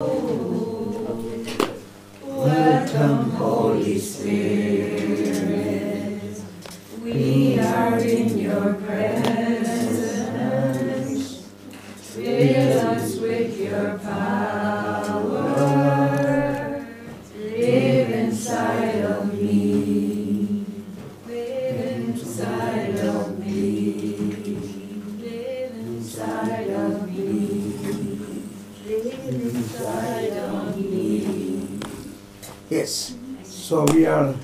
Welcome, Holy Spirit. We are in your presence. So we are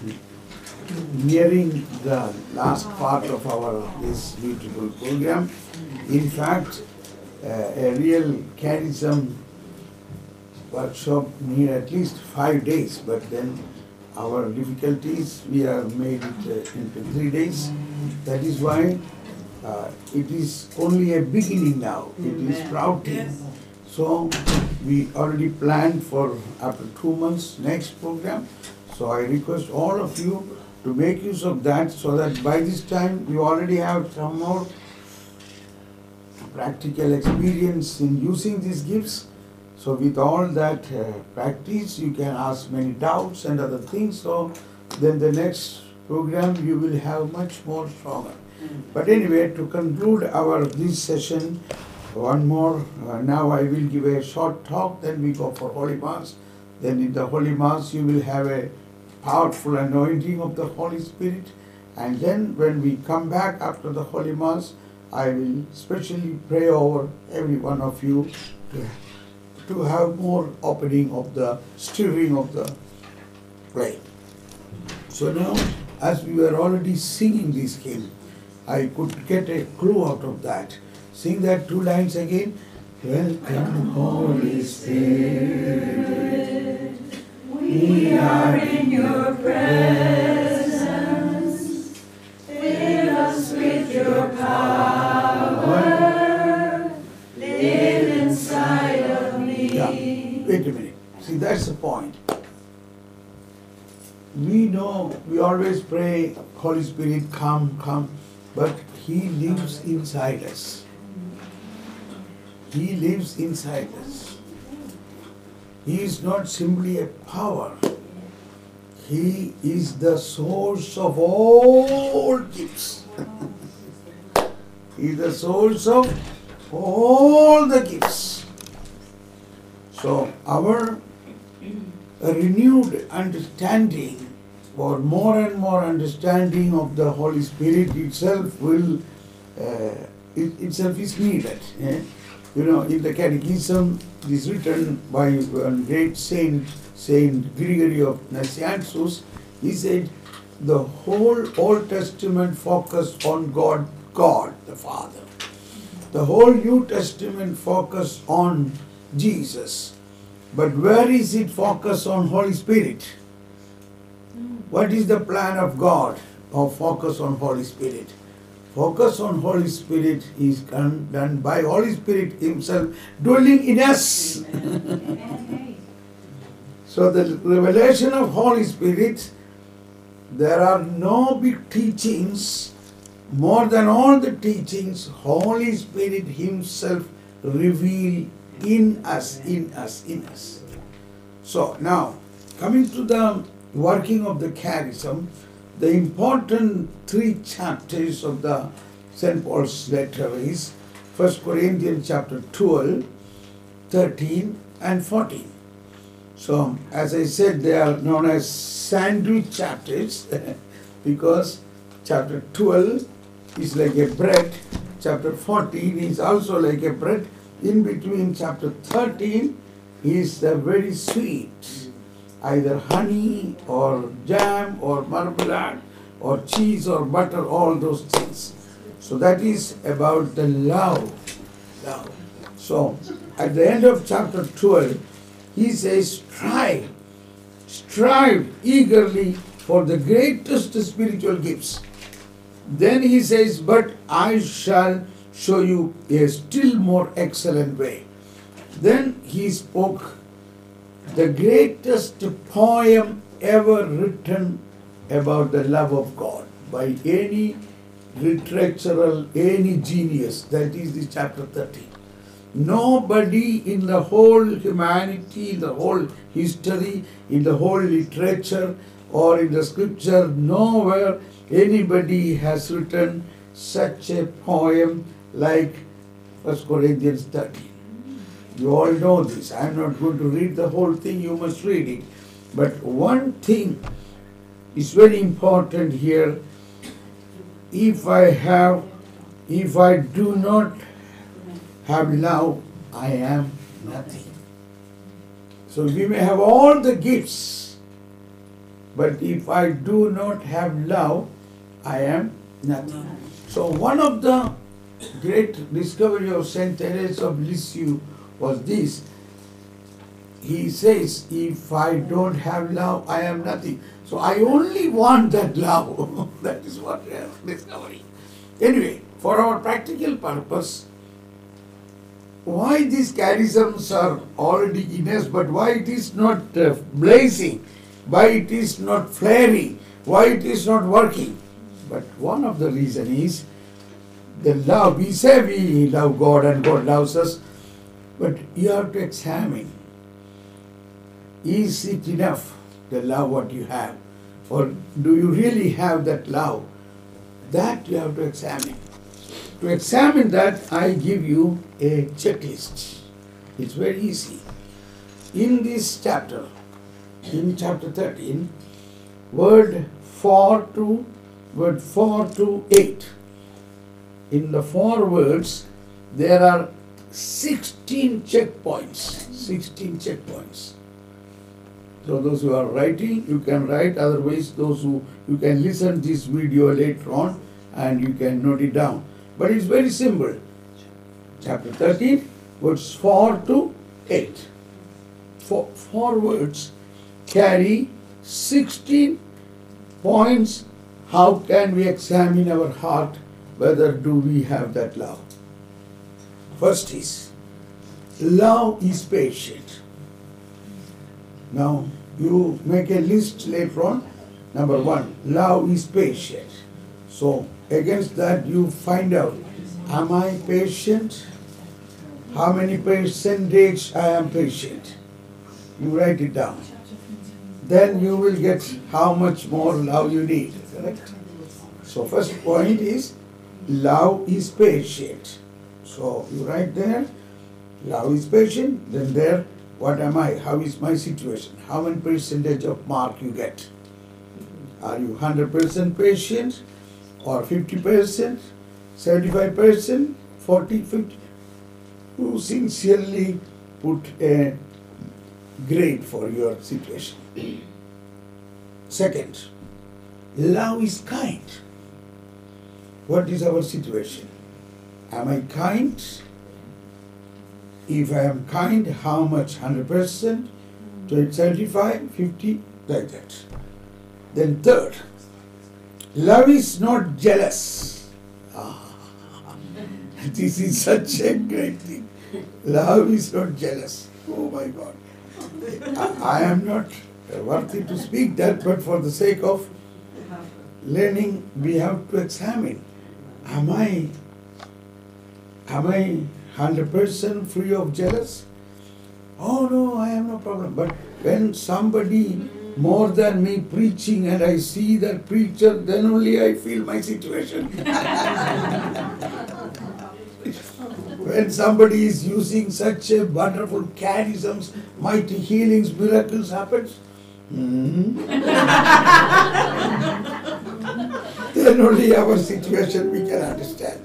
nearing the last part of our this beautiful program. In fact, uh, a real charism workshop need at least five days, but then our difficulties we have made it uh, into three days. That is why uh, it is only a beginning now. It is sprouting. So we already planned for after two months next program. So I request all of you to make use of that so that by this time you already have some more practical experience in using these gifts. So with all that uh, practice, you can ask many doubts and other things. So then the next program you will have much more stronger. But anyway, to conclude our this session, one more. Uh, now I will give a short talk. Then we go for Holy Mass. Then in the Holy Mass you will have a powerful anointing of the Holy Spirit. And then when we come back after the Holy Mass, I will specially pray over every one of you to, to have more opening of the stirring of the flame. So now, as we were already singing this hymn, I could get a clue out of that. Sing that two lines again. Welcome, Holy Spirit. We are in your presence. Fill us with your power. Live inside of me. Yeah, wait a minute. See, that's the point. We know, we always pray, Holy Spirit, come, come, but He lives inside us. He lives inside us. He is not simply a power. He is the source of all gifts. he is the source of all the gifts. So our renewed understanding or more and more understanding of the Holy Spirit itself will uh, it, itself is needed. eh? You know, in the Catechism, it is written by a great saint, Saint Gregory of Nazianzus. He said, the whole Old Testament focused on God, God the Father. The whole New Testament focus on Jesus. But where is it focus on Holy Spirit? What is the plan of God of focus on Holy Spirit? Focus on Holy Spirit is done, by Holy Spirit Himself dwelling in us. so the revelation of Holy Spirit, there are no big teachings more than all the teachings, Holy Spirit Himself reveal in us, in us, in us. So now, coming to the working of the charism, the important three chapters of the St. Paul's letter is 1 Corinthians chapter 12, 13 and 14. So, as I said, they are known as sandwich chapters because chapter 12 is like a bread, chapter 14 is also like a bread. In between chapter 13 is the very sweet, either honey or jam or marmalade or cheese or butter, all those things. So that is about the love. Love. So at the end of chapter 12, he says, strive, strive eagerly for the greatest spiritual gifts. Then he says, But I shall show you a still more excellent way. Then he spoke the greatest poem ever written about the love of God by any literatural, any genius. That is the chapter 13. Nobody in the whole humanity, in the whole history, in the whole literature, or in the scripture, nowhere anybody has written such a poem like 1 Corinthians 13. You all know this. I am not going to read the whole thing, you must read it. But one thing is very important here. If I have, if I do not have love, I am nothing. So we may have all the gifts, but if I do not have love, I am nothing. So one of the great discovery of Saint Teresa of Lisieux was this. He says, if I don't have love, I am nothing. So I only want that love. that is what I am discovering. Anyway, for our practical purpose, why these charisms are already in us, but why it is not uh, blazing, why it is not flaring, why it is not working. But one of the reason is the love. We say we love God and God loves us, but you have to examine. Is it enough, the love what you have? Or do you really have that love? That you have to examine. To examine that, I give you a checklist. It's very easy. In this chapter, in chapter 13, word 4 to word 4 to 8. In the four words, there are 16 checkpoints. 16 checkpoints. So those who are writing, you can write. Otherwise, those who you can listen this video later on and you can note it down. But it's very simple. Chapter 13, words 4 to 8. Four, four words carry 16 points. How can we examine our heart whether do we have that love? First is love is patient. Now you make a list later on. Number one, love is patient. So against that you find out, am I patient? How many percentage I am patient? You write it down. Then you will get how much more love you need. Correct? So first point is love is patient. So you write there, love is patient, then there, what am I? How is my situation? How many percentage of mark you get? Are you 100% patient or 50%, 75%, 40, 50? Who sincerely put a grade for your situation? Second, love is kind. What is our situation? Am I kind? If I am kind, how much? 100%, 75, 50, like that. Then third, love is not jealous. Ah, this is such a great thing. Love is not jealous. Oh my God. I, I am not worthy to speak that, but for the sake of learning, we have to examine. Am I am I hundred percent free of jealous? Oh no, I have no problem. But when somebody more than me preaching and I see that preacher, then only I feel my situation. when somebody is using such a wonderful charisms, mighty healings, miracles happens. hmm then only our situation we can understand.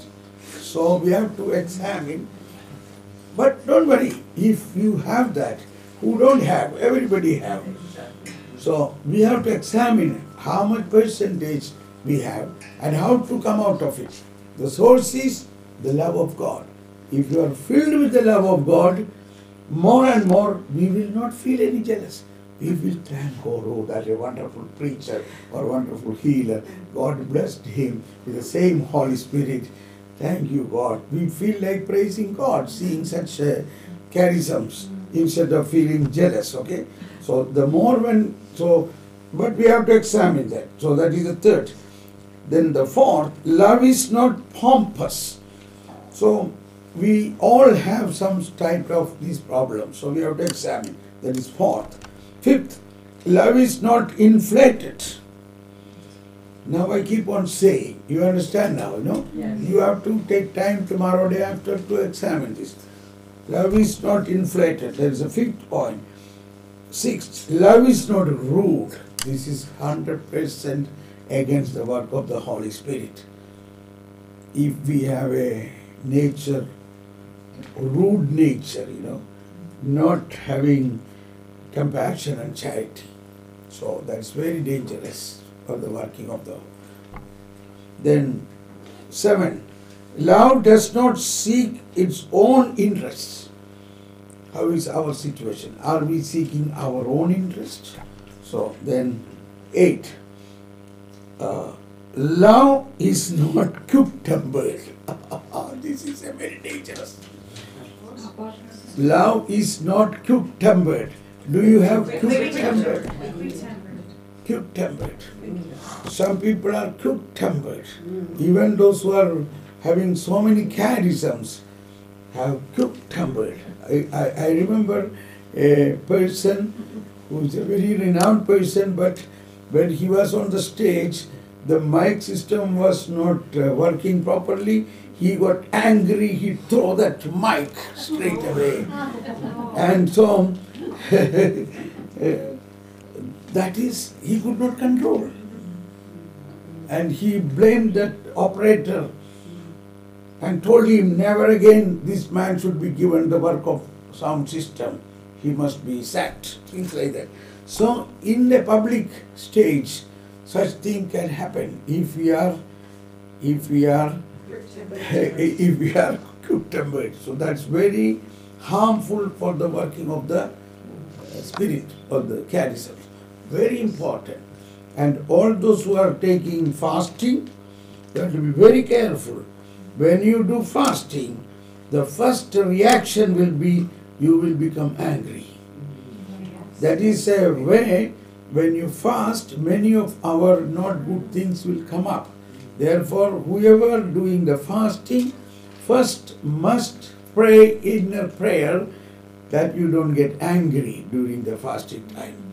So we have to examine. But don't worry, if you have that, who don't have, everybody have. So we have to examine how much percentage we have and how to come out of it. The source is the love of God. If you are filled with the love of God, more and more we will not feel any jealous. We will thank oh, God, oh, that a wonderful preacher or wonderful healer. God blessed him with the same Holy Spirit. Thank you, God. We feel like praising God, seeing such uh, charisms instead of feeling jealous. Okay, so the more when so, but we have to examine that. So that is the third. Then the fourth, love is not pompous. So we all have some type of these problems, so we have to examine. That is fourth. Fifth, love is not inflated. Now I keep on saying, you understand now, no? Yes. You have to take time tomorrow day after to examine this. Love is not inflated. There is a fifth point. Sixth, love is not rude. This is hundred percent against the work of the Holy Spirit. If we have a nature, rude nature, you know, not having compassion and charity. So that's very dangerous for the working of the. Then, seven, love does not seek its own interests. How is our situation? Are we seeking our own interest? So then, eight, uh, love is not quick tempered. this is a very dangerous. Love is not quick tempered. Do you have quick tempered? Quick tempered. Some people are quick tempered. Even those who are having so many charisms have quick tempered. I, I, I remember a person who is a very renowned person, but when he was on the stage, the mic system was not uh, working properly. He got angry, he threw that mic straight away. And so, that is, he could not control. And he blamed that operator and told him never again this man should be given the work of sound system. He must be sacked, things like that. So, in the public stage, such thing can happen if we are, if we are, if we are tempered. So that's very harmful for the working of the spirit of the charism. Very important. And all those who are taking fasting, you have to be very careful. When you do fasting, the first reaction will be you will become angry. That is uh, a way when you fast, many of our not good things will come up. Therefore, whoever doing the fasting first must pray inner prayer that you don't get angry during the fasting time.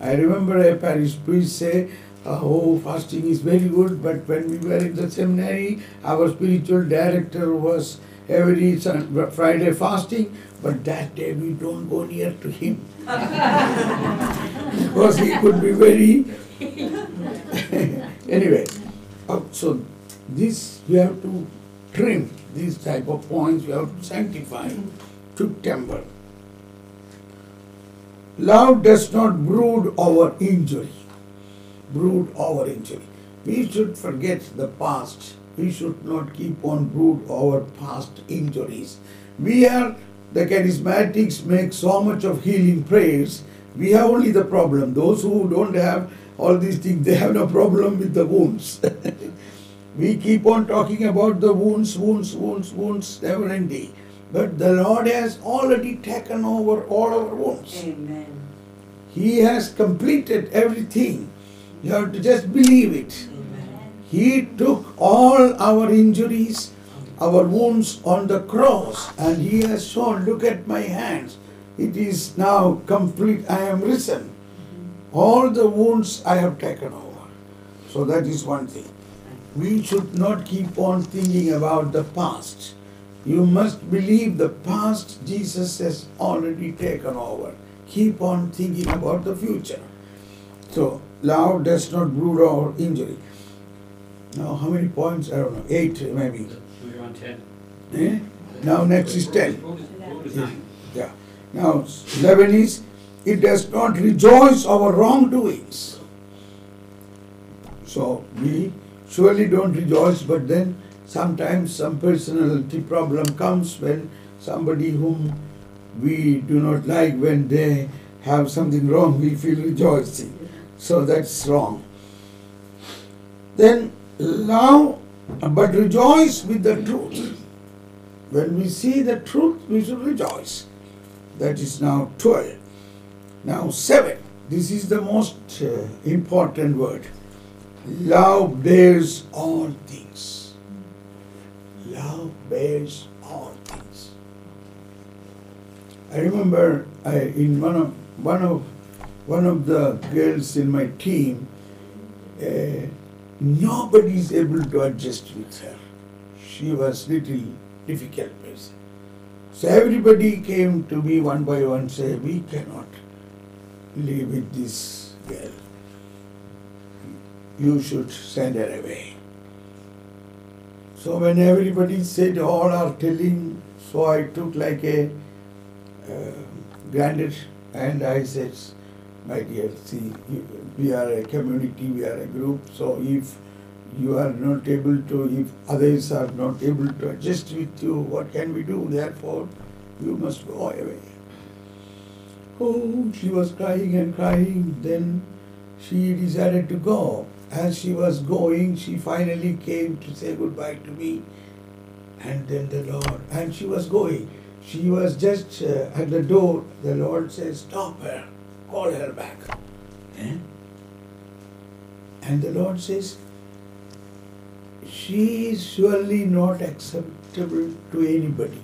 I remember a parish priest say, Oh, fasting is very good, but when we were in the seminary, our spiritual director was every Friday fasting, but that day we don't go near to him. because he could be very. anyway, uh, so this you have to trim these type of points, you have to sanctify to temper. Love does not brood over injury. Brood over injury. We should forget the past. We should not keep on brood over past injuries. We are the charismatics make so much of healing prayers. We have only the problem. Those who don't have all these things, they have no problem with the wounds. we keep on talking about the wounds, wounds, wounds, wounds, never ending. But the Lord has already taken over all our wounds. Amen. He has completed everything. You have to just believe it. Amen. He took all our injuries, our wounds on the cross, and He has shown, Look at my hands. It is now complete. I am risen. Mm-hmm. All the wounds I have taken over. So that is one thing. We should not keep on thinking about the past. You must believe the past Jesus has already taken over. Keep on thinking about the future. So, love does not brood over injury. Now, how many points? I don't know. Eight, maybe. We're on ten. Eh? Now, next is ten. Yeah. Now, eleven is it does not rejoice over wrongdoings. So we surely don't rejoice, but then sometimes some personality problem comes when somebody whom we do not like, when they have something wrong, we feel rejoicing. So that's wrong. Then love, but rejoice with the truth. When we see the truth, we should rejoice. That is now 12. Now 7. This is the most uh, important word. Love bears all things. Love bears all things. I remember I, in one of one of one of the girls in my team, uh, nobody is able to adjust with her. She was little difficult person. So everybody came to me one by one, say we cannot live with this girl. You should send her away. So when everybody said all are telling, so I took like a uh, granted and I said, my dear, see, we are a community, we are a group, so if you are not able to, if others are not able to adjust with you, what can we do? Therefore, you must go away. Oh, she was crying and crying. Then she decided to go. As she was going, she finally came to say goodbye to me. And then the Lord, and she was going. She was just uh, at the door. The Lord says, Stop her, call her back. Eh? And the Lord says, She is surely not acceptable to anybody.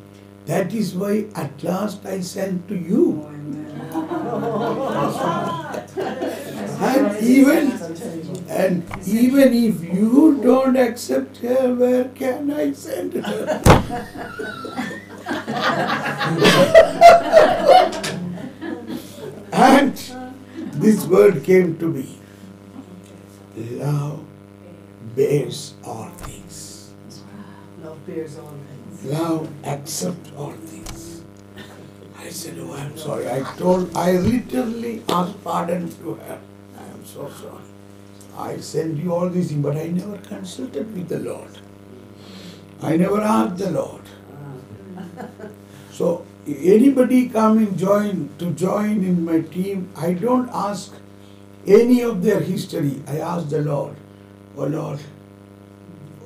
That is why at last I sent to you. And even and even if you don't accept her, where can I send her? and this word came to me. Love bears all things. Love bears all things. Love accepts all things. I said, Oh, I'm sorry. I told, I literally asked pardon to her. I am so sorry. I send you all these things, but I never consulted with the Lord. I never asked the Lord. So anybody come and join to join in my team, I don't ask any of their history. I ask the Lord, Oh Lord,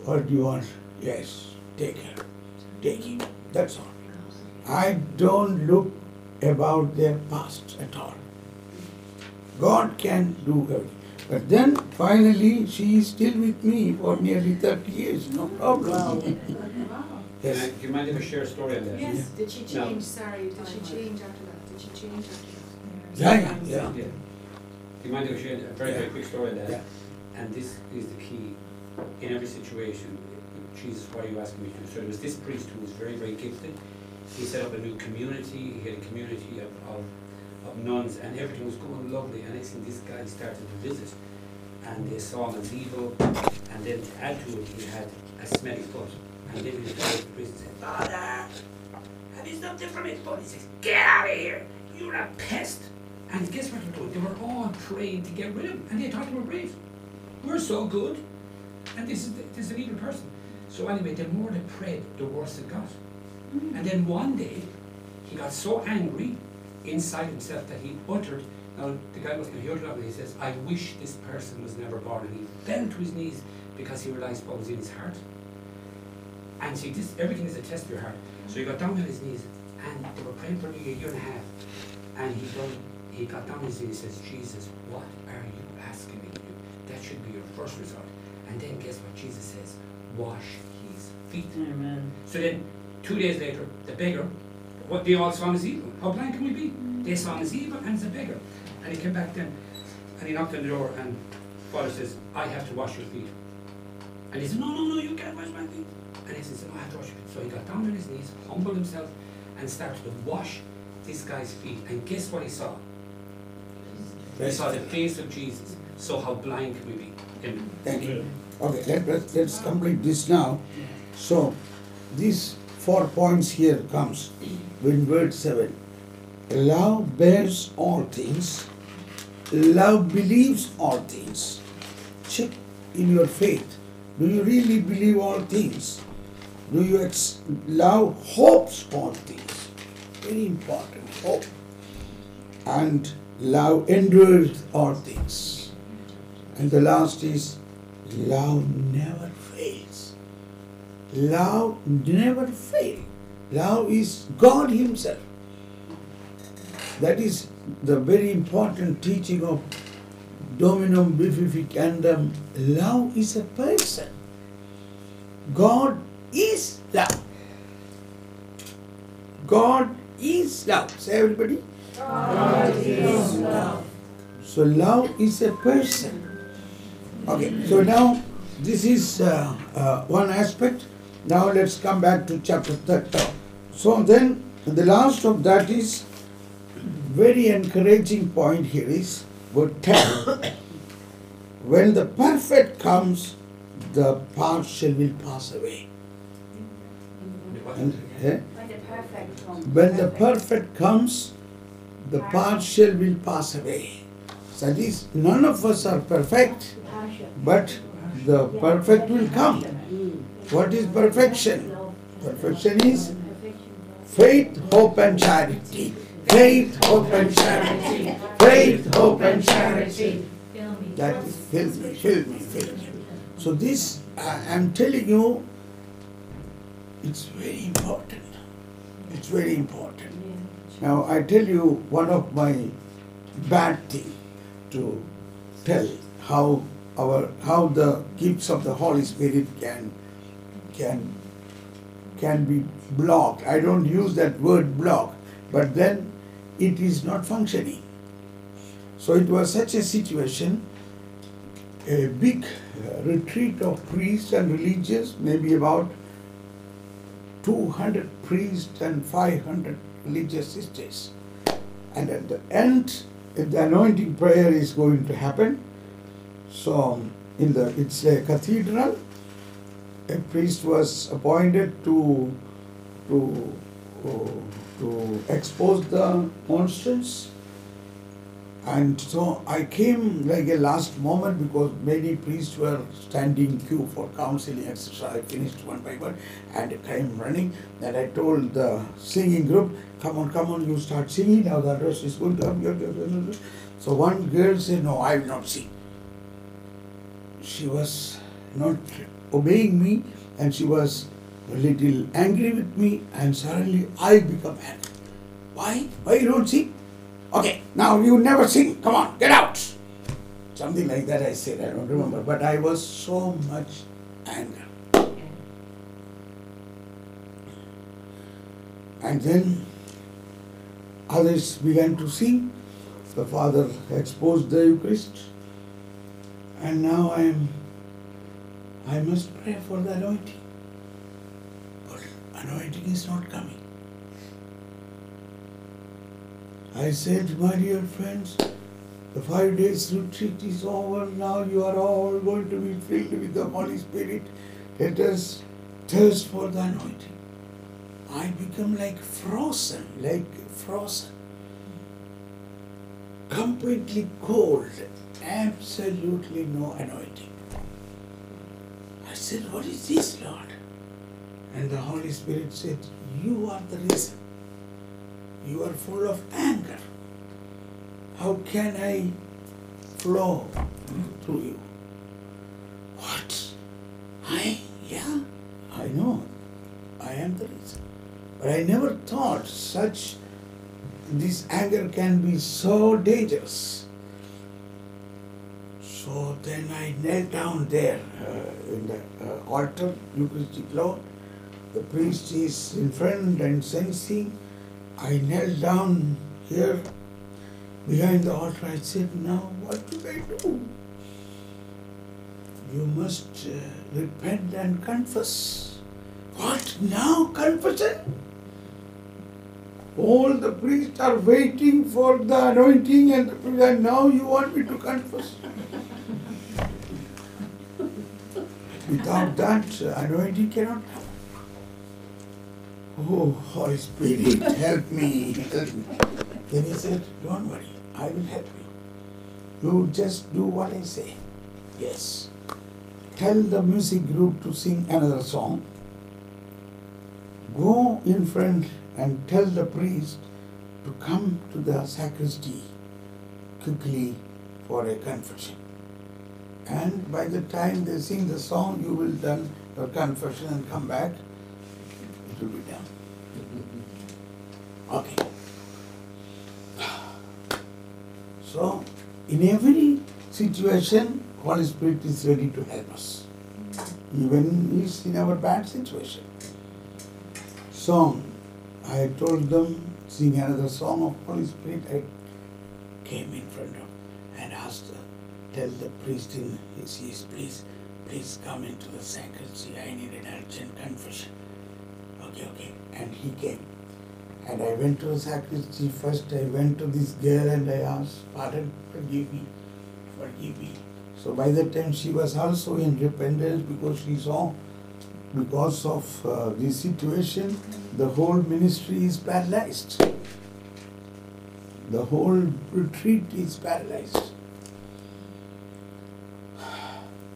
what do you want? Yes, take her, take him. That's all. I don't look about their past at all. God can do everything. But then finally she is still with me for nearly 30 years, no problem. Can I, yes. do you mind if I share a story on that? Yes, did she No. change, sorry, did she change after that? Did she change after that? Yeah, yeah, yeah. Yeah. Do you mind if I share a very, very quick story on that? Yeah. And this is the key in every situation. Jesus, why are you asking me to? So there was this priest who was very, very gifted. He set up a new community. He had a community of, of, of nuns, and everything was going lovely. And next thing, this guy started to visit, and they saw him as evil. And then to add to it, he had a smelly foot. And then he called the priest and said, Father, have you something from his foot? He says, Get out of here! You're a pest! And guess what they were doing? They were all praying to get rid of him, and they thought they were brave. We're so good, and this is this is an evil person. So anyway, the more they prayed, the worse it got. Mm-hmm. And then one day, he got so angry inside himself that he uttered. Now the guy must have heard it, and he says, "I wish this person was never born." And he fell to his knees because he realized what was in his heart. And see, this everything is a test of your heart. So he got down on his knees, and they were praying for nearly a year and a half. And he done, he got down on his knees and says, Jesus, what are you asking me to do? That should be your first resort. And then guess what Jesus says? Wash his feet. Amen. So then, two days later, the beggar, what they all saw as evil. How blind can we be? They saw as evil and as a beggar. And he came back then, and he knocked on the door, and Father says, I have to wash your feet. And he said, No, no, no, you can't wash my feet. And he "Oh, I have to wash your feet. So he got down on his knees, humbled himself, and started to wash this guy's feet. And guess what he saw? He saw the face of Jesus. So how blind can we be? Amen. Thank you. Okay, let, let's, let's complete this now. So, these four points here comes in verse 7. Love bears all things. Love believes all things. Check in your faith. Do you really believe all things? Do you ex- love hopes all things? Very important. Hope. And love endures all things. And the last is love never fails. Love never fails. Love is God Himself. That is the very important teaching of Dominum Vivificantem. Love is a person. God is love. God is love. Say everybody. God is love. So love is a person. Okay, so now this is uh, uh, one aspect. Now let's come back to chapter 13. So then the last of that is very encouraging point here is verse 10. when the perfect comes, the partial will pass away. And, eh? When the perfect comes. When the perfect comes, the partial will pass away. So that is, none of us are perfect, but the perfect will come. What is perfection? Perfection is faith, hope, and charity. Faith, hope, and charity. Faith, hope, and charity. That is, fill me, fill me, fill me. So this, I am telling you, it's very important. It's very important. Now I tell you one of my bad thing to tell how our how the gifts of the Holy Spirit can can can be blocked. I don't use that word block, but then it is not functioning. So it was such a situation, a big uh, retreat of priests and religious, maybe about 200 priests and 500 religious sisters. And at the end, the anointing prayer is going to happen, so in the it's a cathedral, a priest was appointed to to uh, to expose the monstrance. And so I came like a last moment because many priests were standing queue for counseling, etc. I finished one by one and I came running. Then I told the singing group, come on, come on, you start singing. Now the rest is going to come. So one girl said, no, I will not sing. She was not obeying me and she was a little angry with me and suddenly I become angry. Why? Why you don't sing? Okay, now you never sing. Come on, get out. Something like that I said, I don't remember. But I was so much anger. And then others began to sing. The father exposed the Eucharist. And now I am I must pray for the anointing. But anointing is not coming. I said, my dear friends, the five days retreat is over. Now you are all going to be filled with the Holy Spirit. Let us thirst for the anointing. I become like frozen, like frozen. Completely cold, absolutely no anointing. I said, What is this, Lord? And the Holy Spirit said, You are the reason. You are full of anger. How can I flow through you? What? I? Yeah, I know. I am the reason. But I never thought such, this anger can be so dangerous. So then I knelt down there uh, in the uh, altar, Eucharistic Lord. The priest is in front and sensing. I knelt down here behind the altar. I said, Now what do I do? You must uh, repent and confess. What now? Confession? All the priests are waiting for the anointing, and, and now you want me to confess? Without that, anointing cannot. Oh, Holy Spirit, help me, help me. Then he said, Don't worry, I will help you. You just do what I say. Yes. Tell the music group to sing another song. Go in front and tell the priest to come to the sacristy quickly for a confession. And by the time they sing the song, you will done your confession and come back. It will be done. Okay. So, in every situation, Holy Spirit is ready to help us, even is in our bad situation. So, I told them sing another song of Holy Spirit, I came in front of and asked tell the priest in his ears, please, please come into the sacristy. I need an urgent confession. Okay, okay. And he came. And I went to the sacristy first. I went to this girl and I asked, Pardon, forgive me, forgive me. So by that time she was also in repentance because she saw, because of uh, this situation, the whole ministry is paralyzed. The whole retreat is paralyzed.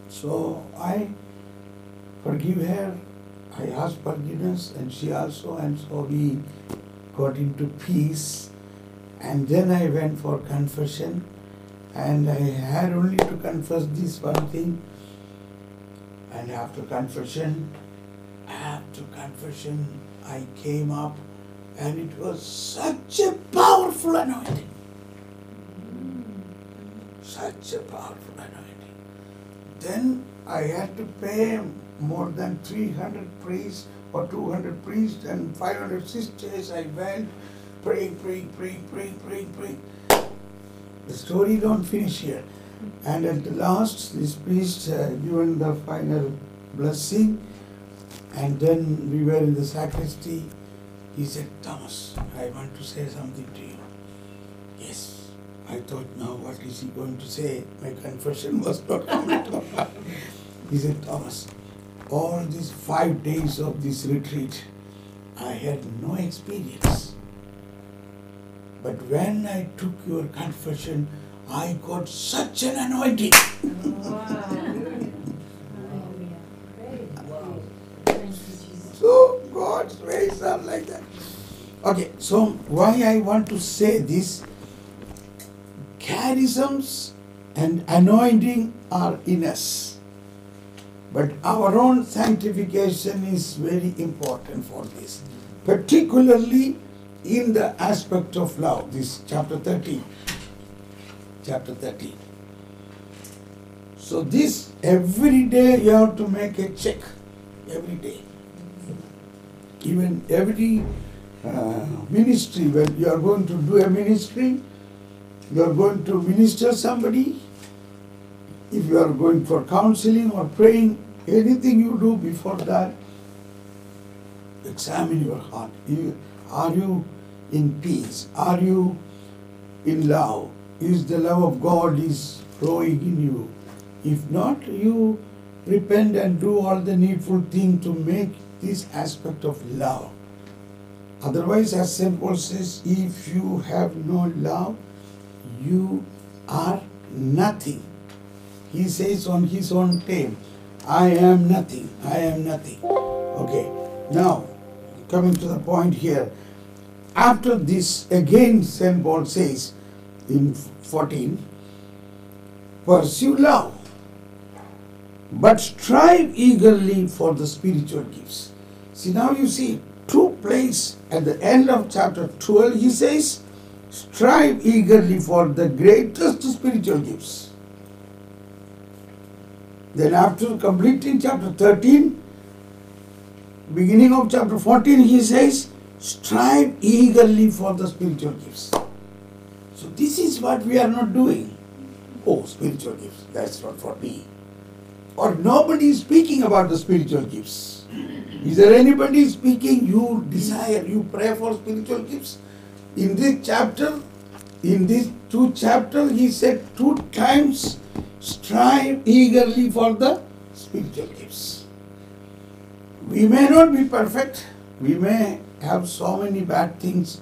So I forgive her. I asked forgiveness and she also, and so we got into peace. And then I went for confession, and I had only to confess this one thing. And after confession, after confession, I came up, and it was such a powerful anointing. Such a powerful anointing. Then I had to pay more than 300 priests or 200 priests and 500 sisters. I went praying, praying, praying, praying, praying, praying. The story don't finish here. And at the last, this priest uh, given the final blessing, and then we were in the sacristy. He said, Thomas, I want to say something to you. Yes. I thought, now what is he going to say? My confession was not coming to He said, Thomas, all these five days of this retreat, I had no experience. But when I took your confession, I got such an anointing. Oh, so Ways are like that. Okay, so why I want to say this charisms and anointing are in us. But our own sanctification is very important for this, particularly in the aspect of love. This chapter 13. Chapter 13. So, this every day you have to make a check. Every day. Even every uh, ministry, when you are going to do a ministry, you are going to minister somebody, if you are going for counseling or praying, anything you do before that, examine your heart. You, are you in peace? Are you in love? Is the love of God is flowing in you? If not, you repent and do all the needful thing to make this aspect of love. Otherwise, as St. Paul says, if you have no love, you are nothing. He says on his own name, I am nothing, I am nothing. Okay, now coming to the point here. After this, again, St. Paul says in 14, pursue love, but strive eagerly for the spiritual gifts. See, now you see two places at the end of chapter 12, he says, strive eagerly for the greatest spiritual gifts. Then, after completing chapter 13, beginning of chapter 14, he says, strive eagerly for the spiritual gifts. So, this is what we are not doing. Oh, spiritual gifts, that's not for me. Or nobody is speaking about the spiritual gifts. Is there anybody speaking? You desire, you pray for spiritual gifts? In this chapter, in these two chapters, he said two times, strive eagerly for the spiritual gifts. We may not be perfect, we may have so many bad things,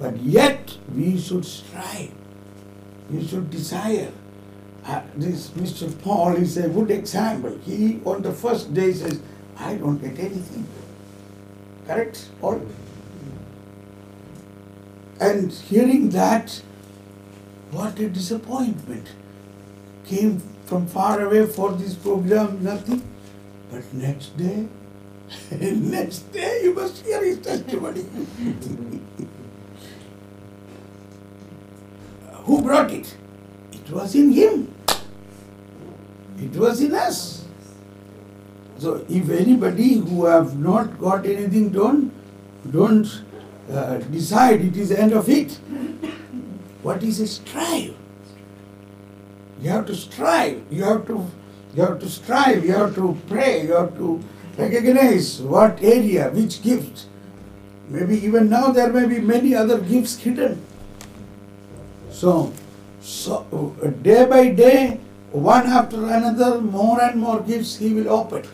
but yet we should strive, we should desire. This Mr. Paul is a good example. He, on the first day, says, I don't get anything. Correct, Paul? And hearing that, what a disappointment. Came from far away for this program, nothing. But next day, next day you must hear his testimony. Who brought it? It was in him. It was in us. So if anybody who have not got anything done, don't uh, decide it is the end of it. What is a strive? You have to strive. You have to you have to strive. You have to pray. You have to recognize what area, which gift. Maybe even now there may be many other gifts hidden. So, so day by day, one after another, more and more gifts he will open.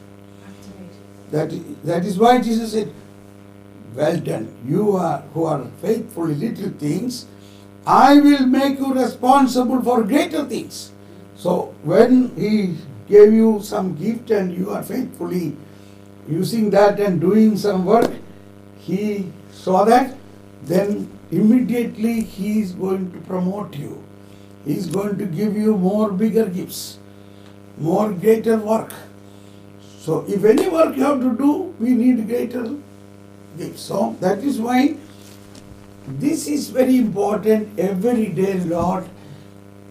That, that is why Jesus said, Well done, you are who are faithful in little things, I will make you responsible for greater things. So when he gave you some gift and you are faithfully using that and doing some work, he saw that, then immediately he is going to promote you. He is going to give you more bigger gifts, more greater work. So if any work you have to do, we need greater gifts. So that is why this is very important every day, Lord.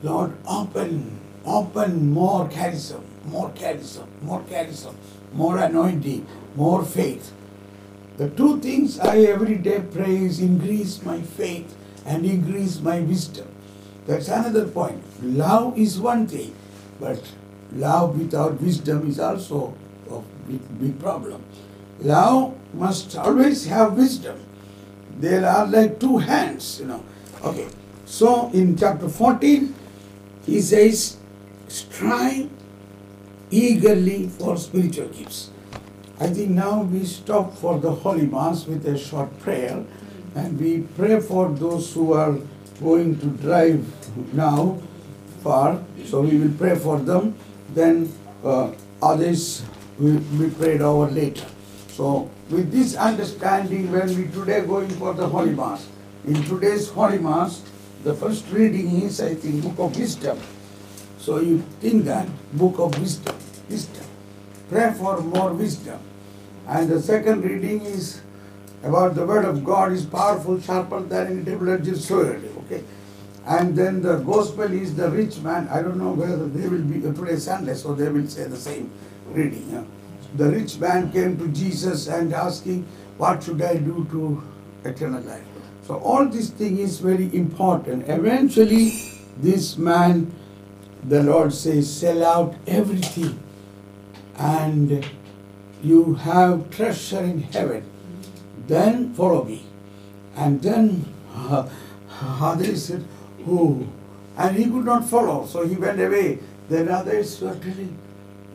Lord, open, open more charism, more charism, more charism, more anointing, more faith. The two things I every day pray is increase my faith and increase my wisdom. That's another point. Love is one thing, but love without wisdom is also a big, big problem. Love must always have wisdom. They are like two hands, you know. Okay, so in chapter 14, he says, strive eagerly for spiritual gifts. I think now we stop for the Holy Mass with a short prayer and we pray for those who are going to drive now far. So we will pray for them. Then uh, others will be prayed over later. So with this understanding, when we today going for the Holy Mass, in today's Holy Mass, the first reading is, I think, Book of Wisdom. So you think that Book of Wisdom, wisdom. Pray for more wisdom. And the second reading is about the Word of God is powerful, sharper than any double-edged sword. Okay. And then the Gospel is the rich man. I don't know whether they will be today Sunday, so they will say the same reading. yeah. The rich man came to Jesus and asking, "What should I do to eternal life?" So all this thing is very important. Eventually, this man, the Lord says, sell out everything and you have treasure in heaven. Then follow me. And then uh, others said, Oh, and he could not follow, so he went away. Then others were telling,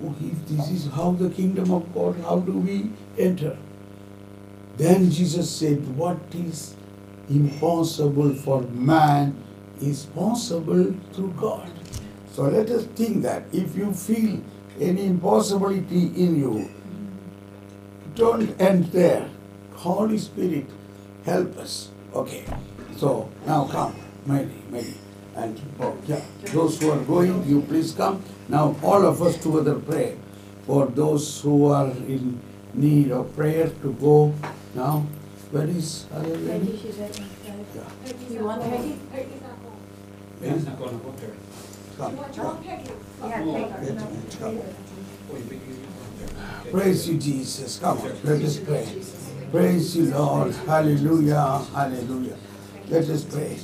Oh, if this is how the kingdom of God, how do we enter? Then Jesus said, What is impossible for man is possible through God. So let us think that if you feel any impossibility in you, don't end there. Holy Spirit, help us. Okay. So now come, Mary, Mary. And oh, yeah, those who are going, you please come. Now all of us together pray for those who are in need of prayer to go now. Where is other lady? Peggy. Yeah. You want Peggy? Ben's not going to go there. Come, come. Yeah, Peggy. Wait come. Oh, Praise you, Jesus. Come on, let us pray. Praise you, Lord. Hallelujah. Hallelujah. Let us pray.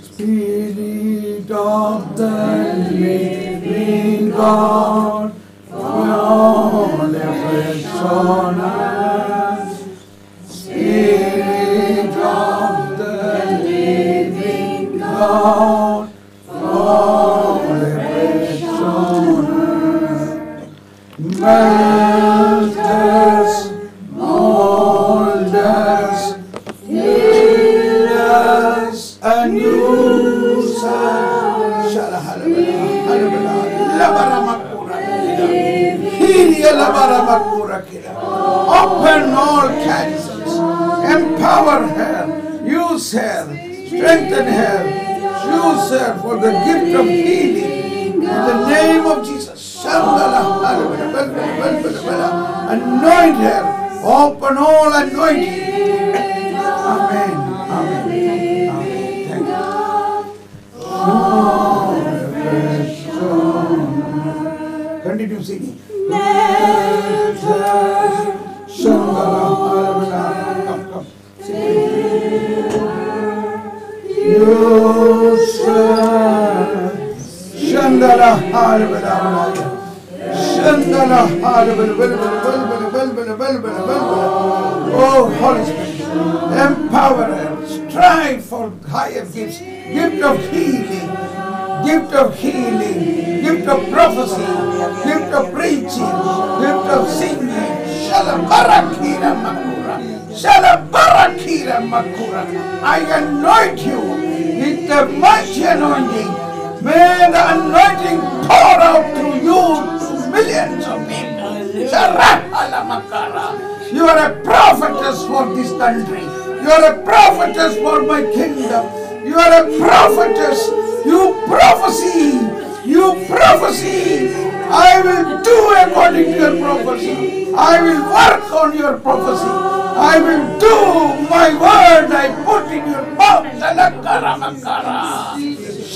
Spirit of the living God, fall afresh on us. Spirit of the living God, fall afresh on us. Open all charisms, empower her, use her, strengthen her, use her for the gift of healing. In the name of Jesus. Anoint her, open all anointing. Amen. Amen. Amen. Thank you. Oh. Continue singing. Oh, Holy Spirit, empower us. Strive for higher gifts. Gift of healing, gift of healing, gift of prophecy, gift of preaching, gift of singing. Shalabarakira Makura. Shalabarakira Makura. I anoint you with the mighty anointing. May the anointing pour out through you to millions of people. You are a prophetess for this country. You are a prophetess for my kingdom. You are a prophetess. You prophecy. You prophecy. I will do according to your prophecy. I will work on your prophecy. I will do my word I put in your mouth.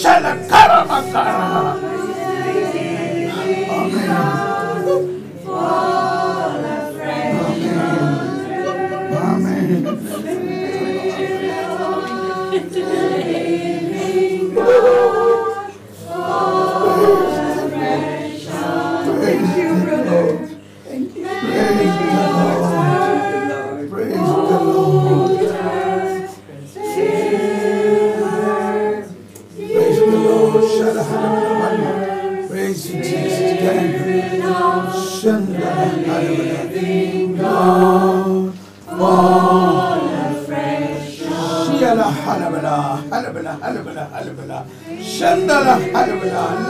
Shalakara makara. Shalakara makara. Amen. Amen. Praise the Lord. Praise the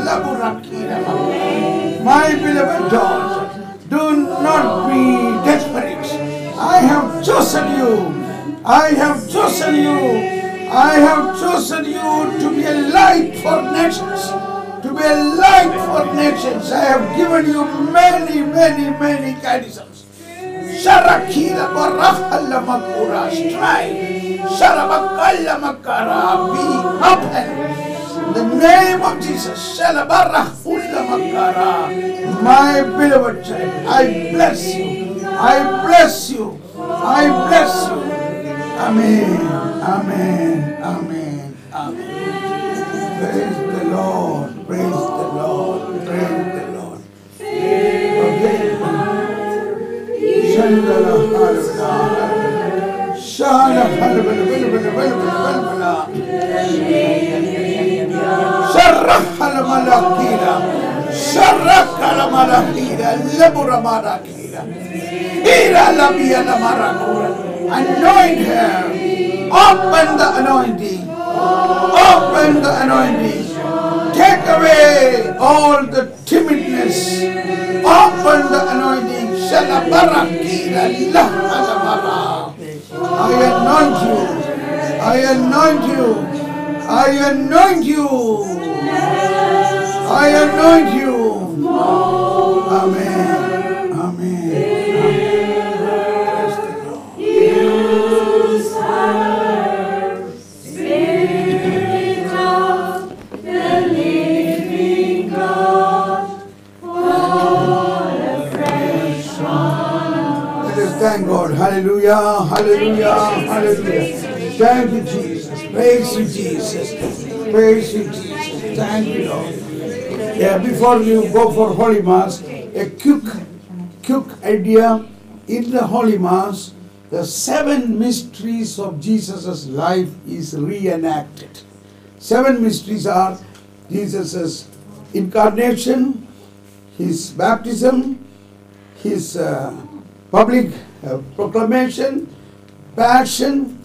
Laburakira. My beloved daughter, do not be desperate. I have chosen you. I have chosen you. I have chosen you to be a light for nations. Be a light for nations. I have given you many, many, many charisms. Sharakira barahala makura. Strive. Sharabakala makara. Be. In the name of Jesus. Shalabarahula makara. My beloved child, I bless you. I bless you. I bless you. Amen. Amen. Amen. Amen. Praise the Lord. Praise the Lord. Praise the Lord. Sharra halamalakira. Sharra halamalakira. Lebura marakira. Ira labia namarakura. Anoint her. Open the anointing. Open the anointing. Away all the timidness. Open the anointing. I anoint you. I anoint you. I anoint you. I anoint you. Hallelujah. Hallelujah. Hallelujah. Thank you, Jesus. Praise you, Jesus. Praise you, Jesus. Thank you, Lord. Yeah, before you go for Holy Mass, a quick, quick idea. In the Holy Mass, the seven mysteries of Jesus' life is reenacted. Seven mysteries are Jesus' incarnation, his baptism, his uh, public proclamation, passion,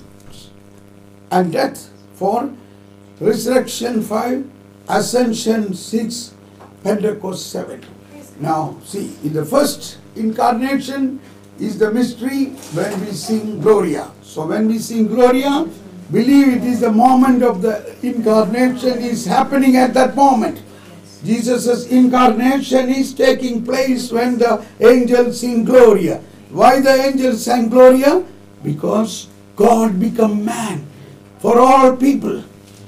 and death for resurrection 5, ascension 6, Pentecost 7. Now, see, in the first incarnation is the mystery when we sing Gloria. So, when we sing Gloria, believe it is the moment of the incarnation is happening at that moment. Jesus' incarnation is taking place when the angels sing Gloria. Why the angels sang Gloria? Because God become man for all people.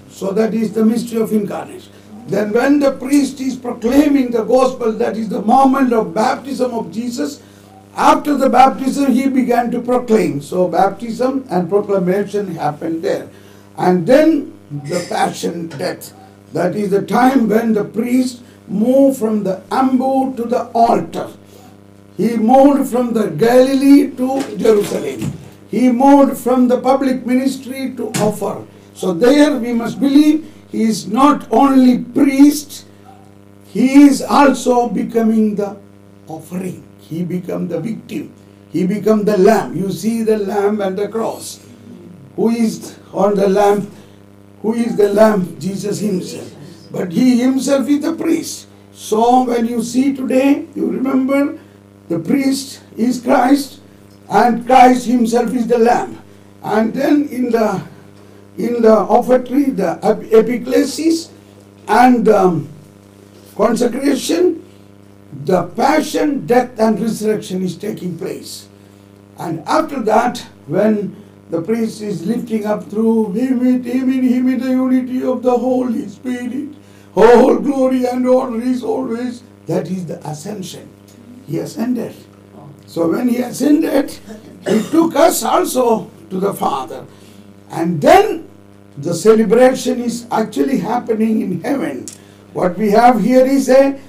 So that is the mystery of incarnation. Then when the priest is proclaiming the gospel, that is the moment of baptism of Jesus, after the baptism he began to proclaim. So baptism and proclamation happened there. And then the passion death. That is the time when the priest moved from the ambo to the altar. He moved from the Galilee to Jerusalem. He moved from the public ministry to offer. So there we must believe he is not only priest, he is also becoming the offering. He become the victim. He become the lamb. You see the lamb and the cross. Who is on the lamb? Who is the lamb? Jesus himself. But he himself is the priest. So when you see today, you remember the priest is Christ and Christ himself is the lamb. And then in the in the offertory, the epiclesis and um, consecration, the passion, death, and resurrection is taking place. And after that, when the priest is lifting up through him, it, him in him in the unity of the Holy Spirit, all glory and honor is always, that is the ascension. He ascended. So when he ascended, he took us also to the Father. And then the celebration is actually happening in heaven. What we have here is a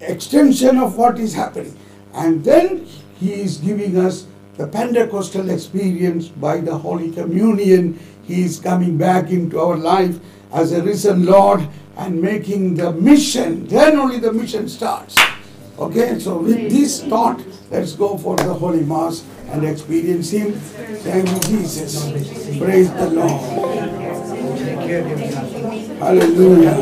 extension of what is happening. And then he is giving us the Pentecostal experience by the Holy Communion. He is coming back into our life as a risen Lord and making the mission. Then only the mission starts. Okay, so with this thought, let's go for the Holy Mass and experience Him. Thank you, Jesus. Praise the Lord. Hallelujah.